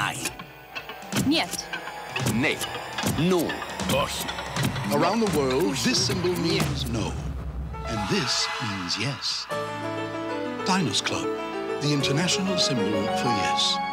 Nein. Нет. Nee. No. Around the world, this symbol means no. And this means yes. Diners Club, the international symbol for yes.